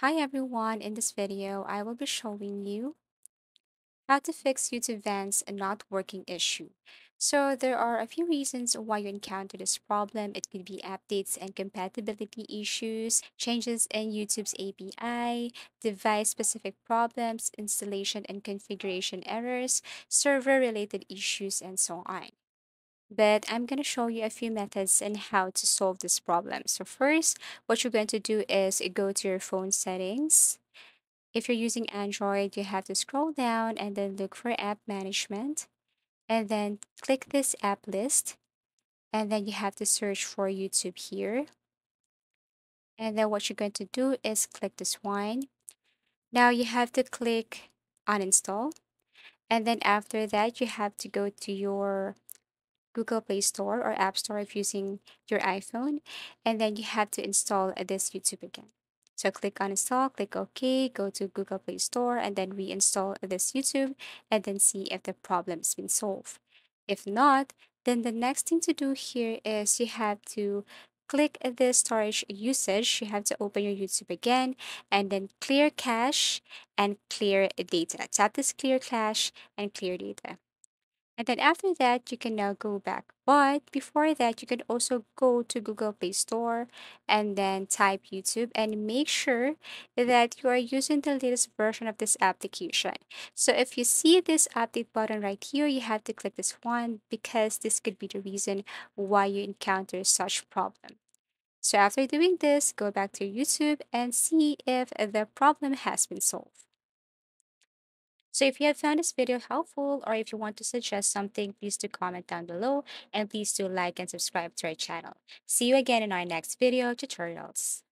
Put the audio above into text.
Hi everyone, in this video I will be showing you how to fix YouTube Vanced not working issue. So there are a few reasons why you encounter this problem. It could be updates and compatibility issues, changes in YouTube's API, device-specific problems, installation and configuration errors, server-related issues, and so on. But I'm going to show you a few methods and how to solve this problem. So first, what you're going to do is go to your phone settings if you're using Android, you have to scroll down and then look for app management and then click this app list. And then you have to search for YouTube here. And then what you're going to do is click this one. Now you have to click uninstall. And then after that, you have to go to your Google Play Store or App Store if using your iPhone. And then you have to install this YouTube again. So click on install, click OK, go to Google Play Store, and then reinstall this YouTube, and then see if the problem's been solved. If not, then the next thing to do here is you have to click the storage usage. You have to open your YouTube again, and then clear cache and clear data. Tap this clear cache and clear data. And then after that, you can now go back. But before that, you can also go to Google Play Store and then type YouTube and make sure that you are using the latest version of this application. So if you see this update button right here, you have to click this one because this could be the reason why you encounter such problem. So after doing this, go back to YouTube and see if the problem has been solved. So if you have found this video helpful or if you want to suggest something, please do comment down below and please do like and subscribe to our channel. See you again in our next video tutorials.